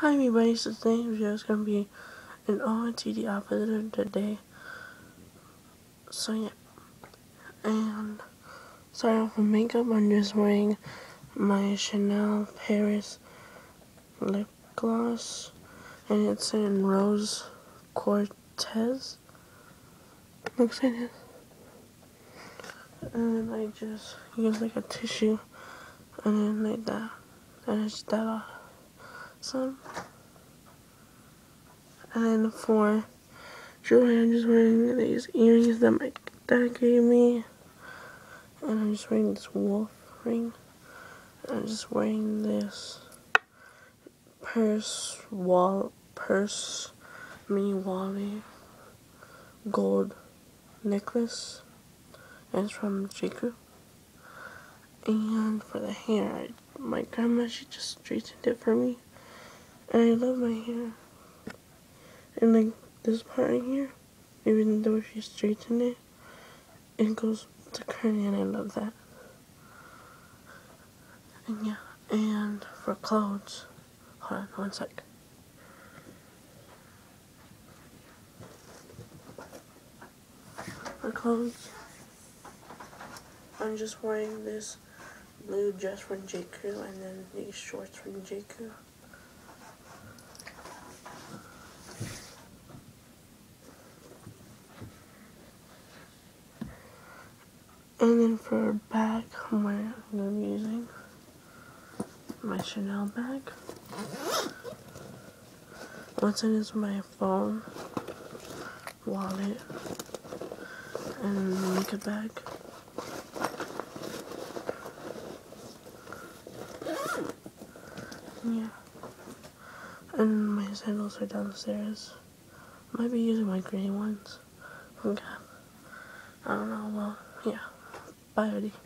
Hi everybody, so today's video is going to be an OOTD opposite of the. So yeah, and sorry off with makeup, I'm just wearing my Chanel Paris lip gloss, and it's in Rose Cortez. Looks like it. And I just use like a tissue, and then like that, and it's that off some. And for jewelry, I'm just wearing these earrings that my dad gave me. And I'm just wearing this wolf ring. And I'm just wearing this purse, wall, purse, mini wallet, gold necklace. And it's from J.Crew. And for the hair, I, my grandma, she just straightened it for me. I love my hair. And like this part right here, even though she straightened it, it goes to curly and I love that. And yeah, and for clothes, hold on one sec. For clothes, I'm just wearing this blue dress from J. Crew and then these shorts from J. And then for bag, I'm using my Chanel bag. What's in is my phone, wallet, and makeup bag. Yeah. And my sandals are downstairs. Might be using my green ones. Okay. I don't know, well, yeah. Parodi.